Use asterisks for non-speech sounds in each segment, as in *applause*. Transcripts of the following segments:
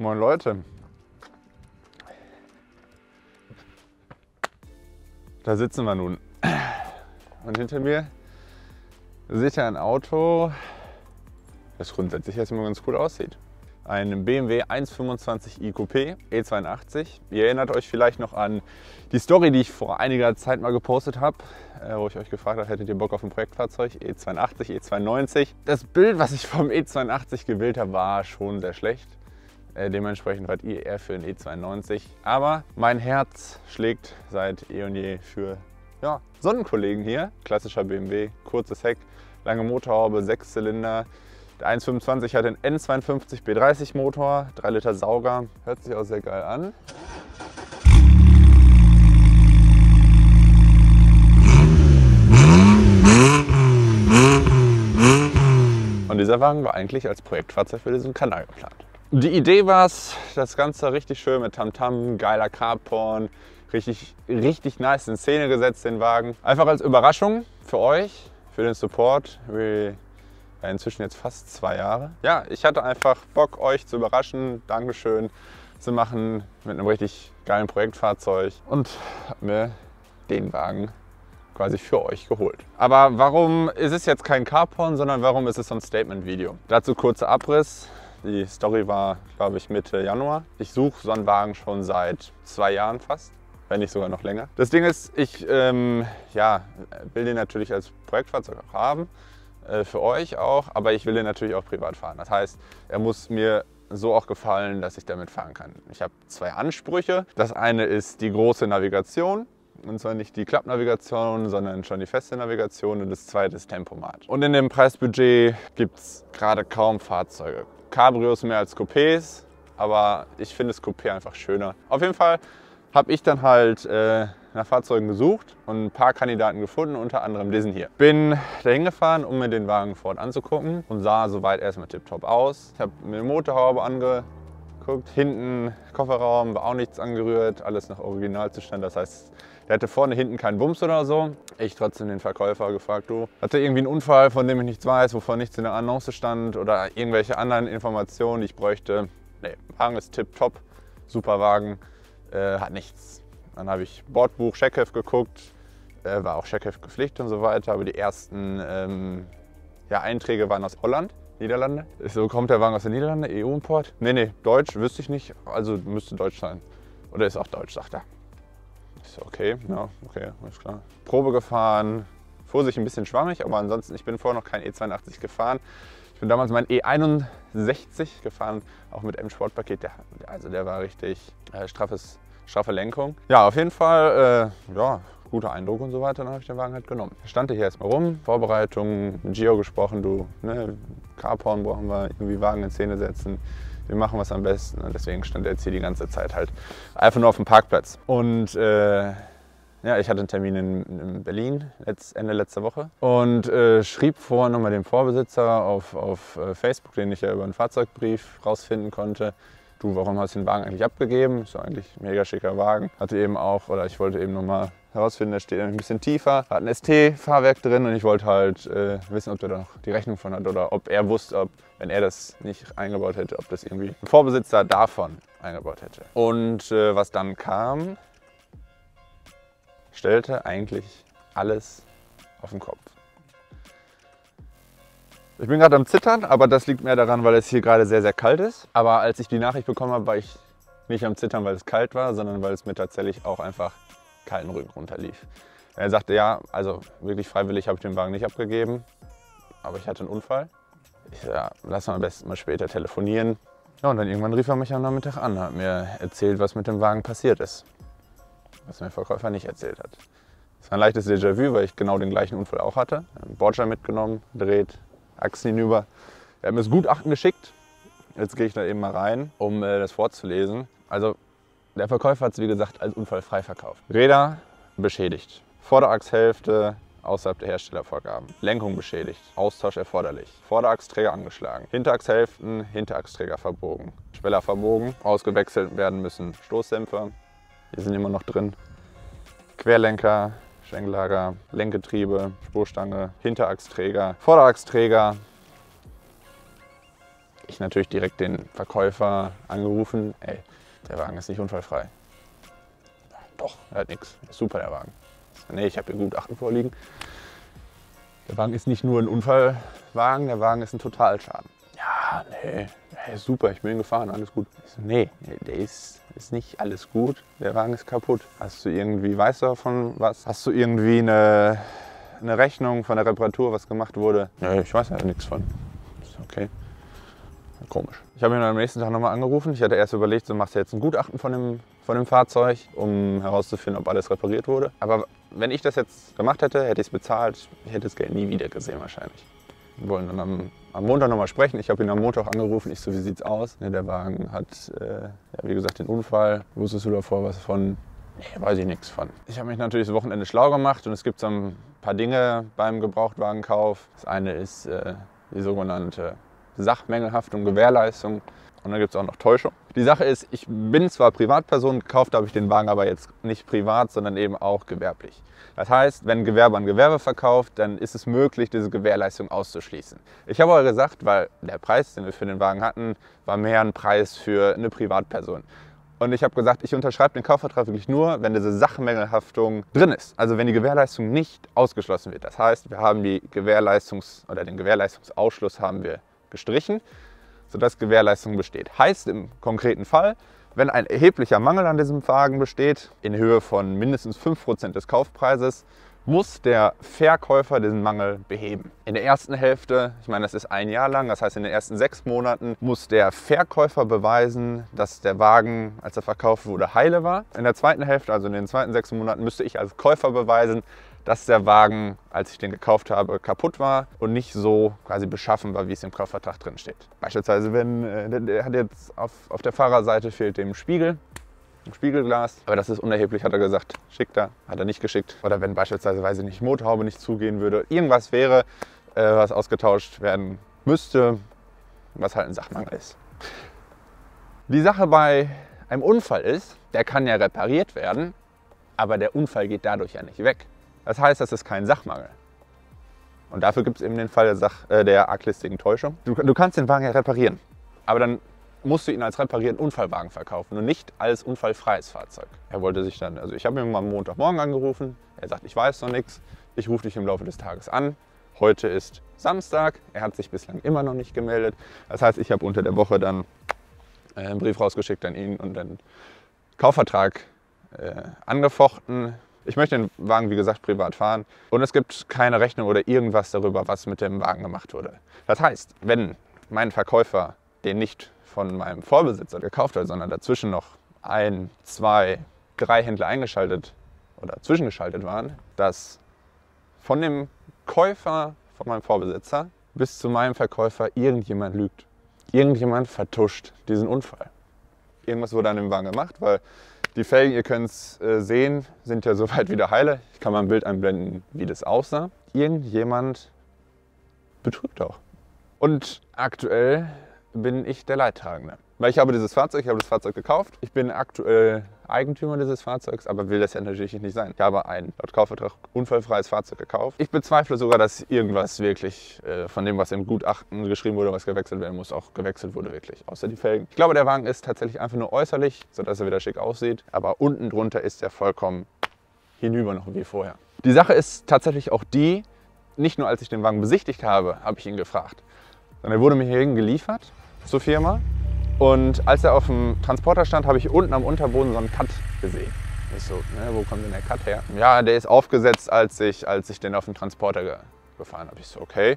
Moin Leute. Da sitzen wir nun. Und hinter mir seht ihr ein Auto, das grundsätzlich erstmal ganz cool aussieht. Ein BMW 125i Coupé E82. Ihr erinnert euch vielleicht noch an die Story, die ich vor einiger Zeit mal gepostet habe, äh, wo ich euch gefragt habe, hättet ihr Bock auf ein Projektfahrzeug E82, E290. Das Bild, was ich vom E82 gewählt habe, war schon sehr schlecht. Äh, dementsprechend wart ihr eher für den E92. Aber mein Herz schlägt seit eh und je für ja, Sonnenkollegen hier. Klassischer BMW, kurzes Heck, lange Motorhaube, 6 Zylinder. Der 125 hat den N52 B30 Motor, 3 Liter Sauger. Hört sich auch sehr geil an. Und dieser Wagen war eigentlich als Projektfahrzeug für diesen Kanal geplant. Die Idee war es, das Ganze richtig schön mit Tamtam, -Tam, geiler Carporn, richtig, richtig nice in Szene gesetzt, den Wagen. Einfach als Überraschung für euch, für den Support, wie inzwischen jetzt fast zwei Jahre. Ja, ich hatte einfach Bock, euch zu überraschen, Dankeschön zu machen mit einem richtig geilen Projektfahrzeug und habe mir den Wagen quasi für euch geholt. Aber warum ist es jetzt kein Carporn, sondern warum ist es so ein Statement-Video? Dazu kurzer Abriss. Die Story war, glaube ich, Mitte Januar. Ich suche so einen Wagen schon seit zwei Jahren fast, wenn nicht sogar noch länger. Das Ding ist, ich ähm, ja, will den natürlich als Projektfahrzeug auch haben, äh, für euch auch, aber ich will den natürlich auch privat fahren. Das heißt, er muss mir so auch gefallen, dass ich damit fahren kann. Ich habe zwei Ansprüche. Das eine ist die große Navigation. Und zwar nicht die Klappnavigation, sondern schon die feste Navigation. Und das zweite ist Tempomat. Und in dem Preisbudget gibt es gerade kaum Fahrzeuge. Cabrios mehr als Coupés, aber ich finde das Coupé einfach schöner. Auf jeden Fall habe ich dann halt äh, nach Fahrzeugen gesucht und ein paar Kandidaten gefunden, unter anderem diesen hier. Bin dahin gefahren, um mir den Wagen fort anzugucken und sah soweit erstmal tipptopp aus. Ich habe mir den Motorhaube angeguckt, hinten Kofferraum war auch nichts angerührt, alles nach Originalzustand. Das heißt, der hatte vorne, hinten keinen Bums oder so. Ich trotzdem den Verkäufer gefragt, du, hatte irgendwie einen Unfall, von dem ich nichts weiß, wovon nichts in der Annonce stand oder irgendwelche anderen Informationen, die ich bräuchte. Nee, Wagen ist tipptopp, super Wagen, äh, hat nichts. Dann habe ich Bordbuch, Checkheft geguckt, äh, war auch Checkheft gepflichtet und so weiter, aber die ersten ähm, ja, Einträge waren aus Holland. Niederlande. So kommt der Wagen aus den Niederlanden, EU-Import? Nee, nee, Deutsch wüsste ich nicht, also müsste Deutsch sein. Oder ist auch Deutsch, sagt er. Ich so, okay, ja, okay, alles klar. Probe gefahren, fuhr sich ein bisschen schwammig, aber ansonsten, ich bin vorher noch kein E82 gefahren. Ich bin damals mein E61 gefahren, auch mit M-Sportpaket. Also der war richtig äh, straffes, straffe Lenkung. Ja, auf jeden Fall, äh, ja, guter Eindruck und so weiter. Dann habe ich den Wagen halt genommen. Ich stand hier erstmal rum, Vorbereitung, mit Gio gesprochen, du, ne, Carporn brauchen wir, irgendwie Wagen in Szene setzen wir machen was am besten. Und deswegen stand er jetzt hier die ganze Zeit halt einfach nur auf dem Parkplatz. Und äh, ja, ich hatte einen Termin in, in Berlin letzt, Ende letzter Woche und äh, schrieb vorher nochmal dem Vorbesitzer auf, auf äh, Facebook, den ich ja über einen Fahrzeugbrief rausfinden konnte. Du, warum hast du den Wagen eigentlich abgegeben? Ist ja eigentlich ein mega schicker Wagen. Hatte eben auch, oder ich wollte eben nochmal der steht ein bisschen tiefer, hat ein ST-Fahrwerk drin und ich wollte halt äh, wissen, ob der da noch die Rechnung von hat oder ob er wusste, ob, wenn er das nicht eingebaut hätte, ob das irgendwie ein Vorbesitzer davon eingebaut hätte. Und äh, was dann kam, stellte eigentlich alles auf den Kopf. Ich bin gerade am Zittern, aber das liegt mehr daran, weil es hier gerade sehr, sehr kalt ist. Aber als ich die Nachricht bekommen habe, war ich nicht am Zittern, weil es kalt war, sondern weil es mir tatsächlich auch einfach kalten Rücken runterlief. Er sagte, ja, also wirklich freiwillig habe ich den Wagen nicht abgegeben, aber ich hatte einen Unfall. Ich so, ja, lass mal am besten mal später telefonieren. Ja, und dann irgendwann rief er mich am Nachmittag an, hat mir erzählt, was mit dem Wagen passiert ist. Was mir der Verkäufer nicht erzählt hat. Das war ein leichtes Déjà-vu, weil ich genau den gleichen Unfall auch hatte. Einen mitgenommen, dreht, Achsen hinüber. Er hat mir das Gutachten geschickt. Jetzt gehe ich da eben mal rein, um äh, das vorzulesen. Also der Verkäufer hat es wie gesagt als unfallfrei verkauft. Räder beschädigt. Vorderachshälfte außerhalb der Herstellervorgaben. Lenkung beschädigt. Austausch erforderlich. Vorderachsträger angeschlagen. Hinterachshälften, Hinterachsträger verbogen. Schweller verbogen. Ausgewechselt werden müssen Stoßdämpfer. Die sind immer noch drin. Querlenker, Schwenklager, Lenkgetriebe, Spurstange, Hinterachsträger, Vorderachsträger. Ich natürlich direkt den Verkäufer angerufen. Ey, der Wagen ist nicht unfallfrei. Doch, er hat nichts. Super, der Wagen. Nee, ich habe hier Gutachten vorliegen. Der Wagen ist nicht nur ein Unfallwagen, der Wagen ist ein Totalschaden. Ja, nee, hey, super, ich bin gefahren, alles gut. So, nee, der ist, ist nicht alles gut, der Wagen ist kaputt. Hast du irgendwie, weißt du davon was? Hast du irgendwie eine, eine Rechnung von der Reparatur, was gemacht wurde? Nee, ich weiß ja nichts von. Ist okay. Komisch. Ich habe ihn am nächsten Tag nochmal angerufen. Ich hatte erst überlegt, du machst jetzt ein Gutachten von dem, von dem Fahrzeug, um herauszufinden, ob alles repariert wurde. Aber wenn ich das jetzt gemacht hätte, hätte ich es bezahlt. Ich hätte das Geld nie wieder gesehen wahrscheinlich. Wir wollen dann am, am Montag nochmal sprechen. Ich habe ihn am Montag angerufen. Ich so, wie sieht's aus? Ja, der Wagen hat, äh, ja, wie gesagt, den Unfall. Wusstest du davor was von? Nee, weiß ich nichts von. Ich habe mich natürlich das Wochenende schlau gemacht und es gibt so ein paar Dinge beim Gebrauchtwagenkauf. Das eine ist äh, die sogenannte Sachmängelhaftung, Gewährleistung. Und dann gibt es auch noch Täuschung. Die Sache ist, ich bin zwar Privatperson, gekauft habe ich den Wagen aber jetzt nicht privat, sondern eben auch gewerblich. Das heißt, wenn Gewerbe an Gewerbe verkauft, dann ist es möglich, diese Gewährleistung auszuschließen. Ich habe aber gesagt, weil der Preis, den wir für den Wagen hatten, war mehr ein Preis für eine Privatperson. Und ich habe gesagt, ich unterschreibe den Kaufvertrag wirklich nur, wenn diese Sachmängelhaftung drin ist. Also wenn die Gewährleistung nicht ausgeschlossen wird. Das heißt, wir haben die Gewährleistungs- oder den Gewährleistungsausschluss haben wir gestrichen, sodass Gewährleistung besteht. Heißt im konkreten Fall, wenn ein erheblicher Mangel an diesem Wagen besteht, in Höhe von mindestens 5% des Kaufpreises, muss der Verkäufer diesen Mangel beheben. In der ersten Hälfte, ich meine, das ist ein Jahr lang, das heißt in den ersten sechs Monaten, muss der Verkäufer beweisen, dass der Wagen, als er verkauft wurde, heile war. In der zweiten Hälfte, also in den zweiten sechs Monaten, müsste ich als Käufer beweisen, dass der Wagen, als ich den gekauft habe, kaputt war und nicht so quasi beschaffen war, wie es im Kaufvertrag drin steht. Beispielsweise, wenn äh, der hat jetzt auf, auf der Fahrerseite fehlt dem Spiegel, ein Spiegelglas, aber das ist unerheblich, hat er gesagt, schickt er, hat er nicht geschickt. Oder wenn beispielsweise, weiß ich nicht, Motorhaube nicht zugehen würde, irgendwas wäre, äh, was ausgetauscht werden müsste, was halt ein Sachmangel ist. Die Sache bei einem Unfall ist, der kann ja repariert werden, aber der Unfall geht dadurch ja nicht weg. Das heißt, das ist kein Sachmangel. Und dafür gibt es eben den Fall der, Sach äh, der arglistigen Täuschung. Du, du, kannst den Wagen ja reparieren, aber dann musst du ihn als reparierten Unfallwagen verkaufen und nicht als unfallfreies Fahrzeug. Er wollte sich dann, also ich habe ihn mal am Montagmorgen angerufen. Er sagt, ich weiß noch nichts. Ich rufe dich im Laufe des Tages an. Heute ist Samstag. Er hat sich bislang immer noch nicht gemeldet. Das heißt, ich habe unter der Woche dann äh, einen Brief rausgeschickt an ihn und einen Kaufvertrag äh, angefochten ich möchte den Wagen, wie gesagt, privat fahren und es gibt keine Rechnung oder irgendwas darüber, was mit dem Wagen gemacht wurde. Das heißt, wenn mein Verkäufer den nicht von meinem Vorbesitzer gekauft hat, sondern dazwischen noch ein, zwei, drei Händler eingeschaltet oder zwischengeschaltet waren, dass von dem Käufer, von meinem Vorbesitzer bis zu meinem Verkäufer irgendjemand lügt. Irgendjemand vertuscht diesen Unfall. Irgendwas wurde an dem Wagen gemacht, weil die Felgen, ihr könnt es äh, sehen, sind ja *laughs* soweit wieder heile. Ich kann mal ein Bild einblenden, wie das aussah. Irgendjemand betrügt auch. Und aktuell bin ich der Leidtragende. Weil ich habe dieses Fahrzeug, ich habe das Fahrzeug gekauft. Ich bin aktuell Eigentümer dieses Fahrzeugs, aber will das ja natürlich nicht sein. Ich habe ein laut Kaufvertrag unfallfreies Fahrzeug gekauft. Ich bezweifle sogar, dass irgendwas wirklich äh, von dem, was im Gutachten geschrieben wurde, was gewechselt werden muss, auch gewechselt wurde wirklich. Außer die Felgen. Ich glaube, der Wagen ist tatsächlich einfach nur äußerlich, sodass er wieder schick aussieht. Aber unten drunter ist er vollkommen hinüber noch wie vorher. Die Sache ist tatsächlich auch die, nicht nur als ich den Wagen besichtigt habe, habe ich ihn gefragt. Sondern er wurde mir hierhin geliefert zur Firma und als er auf dem Transporter stand, habe ich unten am Unterboden so einen Cut gesehen. Ich so, ne, wo kommt denn der Cut her? Ja, der ist aufgesetzt, als ich, als ich den auf dem Transporter ge gefahren habe. Ich so, okay,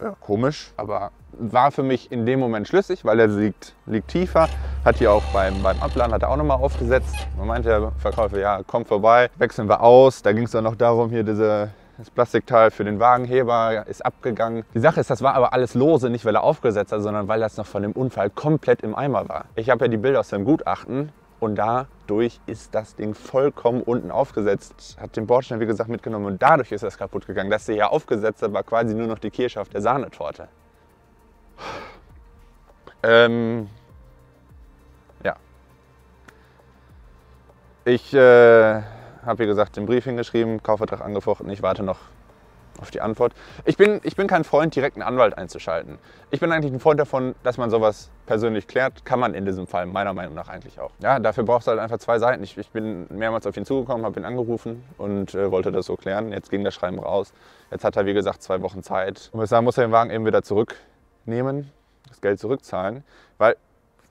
ja, komisch, aber war für mich in dem Moment schlüssig, weil er liegt, liegt tiefer. Hat hier auch beim, beim Abladen hat er auch nochmal aufgesetzt. Man meinte der Verkäufer, ja, komm vorbei, wechseln wir aus. Da ging es dann noch darum, hier diese das Plastikteil für den Wagenheber ist abgegangen. Die Sache ist, das war aber alles lose, nicht weil er aufgesetzt hat, sondern weil das noch von dem Unfall komplett im Eimer war. Ich habe ja die Bilder aus dem Gutachten und dadurch ist das Ding vollkommen unten aufgesetzt. Hat den Bordstein, wie gesagt, mitgenommen und dadurch ist das kaputt gegangen. Das hier aufgesetzt war quasi nur noch die Kirsche auf der Sahnetorte. Ähm, ja. Ich äh, habe, wie gesagt, den Brief hingeschrieben, Kaufvertrag angefochten. Ich warte noch auf die Antwort. Ich bin, ich bin kein Freund, direkt einen Anwalt einzuschalten. Ich bin eigentlich ein Freund davon, dass man sowas persönlich klärt. Kann man in diesem Fall meiner Meinung nach eigentlich auch. Ja, dafür brauchst du halt einfach zwei Seiten. Ich, ich bin mehrmals auf ihn zugekommen, habe ihn angerufen und äh, wollte das so klären. Jetzt ging das Schreiben raus. Jetzt hat er, wie gesagt, zwei Wochen Zeit. Und bis dahin muss er den Wagen eben wieder zurücknehmen, das Geld zurückzahlen, weil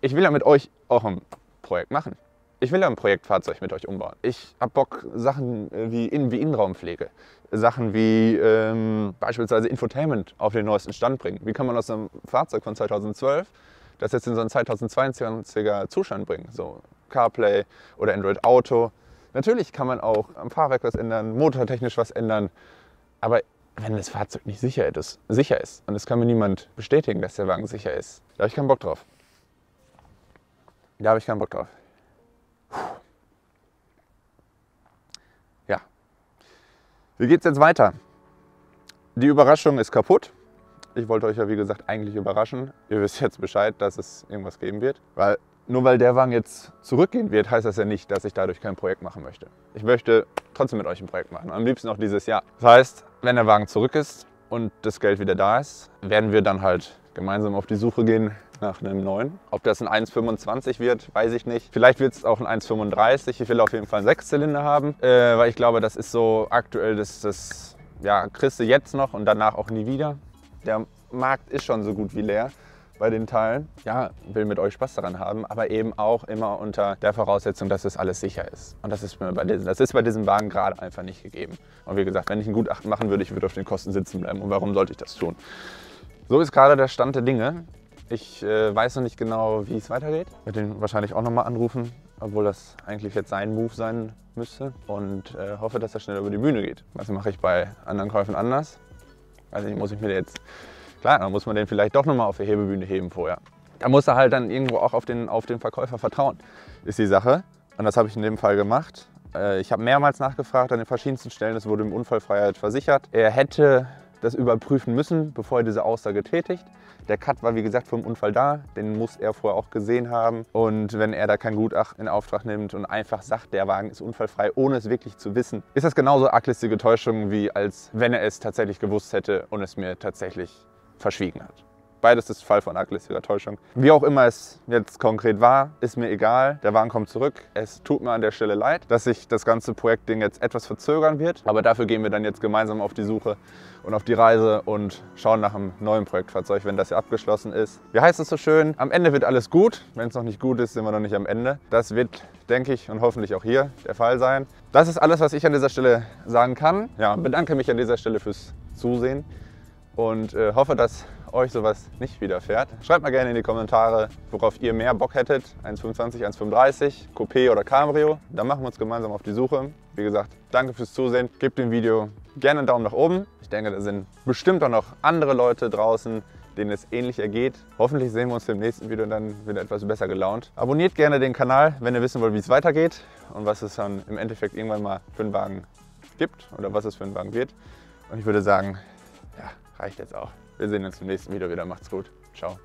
ich will ja mit euch auch ein Projekt machen. Ich will ja ein Projektfahrzeug mit euch umbauen. Ich habe Bock, Sachen äh, wie, In wie Innenraumpflege, Sachen wie ähm, beispielsweise Infotainment auf den neuesten Stand bringen. Wie kann man aus einem Fahrzeug von 2012 das jetzt in so einen 2022er Zustand bringen? So CarPlay oder Android Auto. Natürlich kann man auch am Fahrwerk was ändern, motortechnisch was ändern, aber wenn das Fahrzeug nicht sicher ist, sicher ist und es kann mir niemand bestätigen, dass der Wagen sicher ist, da habe ich keinen Bock drauf. Da habe ich keinen Bock drauf. Wie geht es jetzt weiter? Die Überraschung ist kaputt. Ich wollte euch ja wie gesagt eigentlich überraschen. Ihr wisst jetzt Bescheid, dass es irgendwas geben wird. Weil nur weil der Wagen jetzt zurückgehen wird, heißt das ja nicht, dass ich dadurch kein Projekt machen möchte. Ich möchte trotzdem mit euch ein Projekt machen. Am liebsten auch dieses Jahr. Das heißt, wenn der Wagen zurück ist und das Geld wieder da ist, werden wir dann halt gemeinsam auf die Suche gehen nach einem neuen. Ob das ein 1,25 wird, weiß ich nicht. Vielleicht wird es auch ein 1,35. Ich will auf jeden Fall einen Sechszylinder haben, äh, weil ich glaube, das ist so aktuell, das, das ja, kriegst du jetzt noch und danach auch nie wieder. Der Markt ist schon so gut wie leer bei den Teilen. Ja, will mit euch Spaß daran haben, aber eben auch immer unter der Voraussetzung, dass es alles sicher ist. Und das ist, bei diesem, das ist bei diesem Wagen gerade einfach nicht gegeben. Und wie gesagt, wenn ich ein Gutachten machen würde, ich würde auf den Kosten sitzen bleiben. Und warum sollte ich das tun? So ist gerade der Stand der Dinge. Ich äh, weiß noch nicht genau, wie es weitergeht. Ich werde ihn wahrscheinlich auch nochmal anrufen, obwohl das eigentlich jetzt sein Move sein müsste. Und äh, hoffe, dass er schnell über die Bühne geht. Das mache ich bei anderen Käufen anders. Also muss ich mir jetzt, klar, dann muss man den vielleicht doch nochmal auf der Hebebühne heben vorher. Da muss er halt dann irgendwo auch auf den, auf den Verkäufer vertrauen, ist die Sache. Und das habe ich in dem Fall gemacht. Äh, ich habe mehrmals nachgefragt an den verschiedensten Stellen. Es wurde im Unfallfreiheit versichert. Er hätte das überprüfen müssen, bevor er diese Aussage tätigt. Der Cut war wie gesagt vom Unfall da, den muss er vorher auch gesehen haben. Und wenn er da kein Gutachten in Auftrag nimmt und einfach sagt, der Wagen ist unfallfrei, ohne es wirklich zu wissen, ist das genauso arglistige Täuschung, wie als wenn er es tatsächlich gewusst hätte und es mir tatsächlich verschwiegen hat. Beides ist Fall von arglistiger Täuschung. Wie auch immer es jetzt konkret war, ist mir egal. Der Wagen kommt zurück. Es tut mir an der Stelle leid, dass sich das ganze Projektding jetzt etwas verzögern wird. Aber dafür gehen wir dann jetzt gemeinsam auf die Suche und auf die Reise und schauen nach einem neuen Projektfahrzeug, wenn das hier abgeschlossen ist. Wie heißt es so schön? Am Ende wird alles gut. Wenn es noch nicht gut ist, sind wir noch nicht am Ende. Das wird, denke ich, und hoffentlich auch hier der Fall sein. Das ist alles, was ich an dieser Stelle sagen kann. Ja, bedanke mich an dieser Stelle fürs Zusehen und äh, hoffe, dass euch sowas nicht widerfährt. Schreibt mal gerne in die Kommentare, worauf ihr mehr Bock hättet. 1,25, 1,35, Coupé oder Cabrio. Dann machen wir uns gemeinsam auf die Suche. Wie gesagt, danke fürs Zusehen. Gebt dem Video gerne einen Daumen nach oben. Ich denke, da sind bestimmt auch noch andere Leute draußen, denen es ähnlich ergeht. Hoffentlich sehen wir uns im nächsten Video dann wieder etwas besser gelaunt. Abonniert gerne den Kanal, wenn ihr wissen wollt, wie es weitergeht und was es dann im Endeffekt irgendwann mal für einen Wagen gibt oder was es für einen Wagen wird. Und ich würde sagen, reicht jetzt auch. Wir sehen uns im nächsten Video wieder. Macht's gut. Ciao.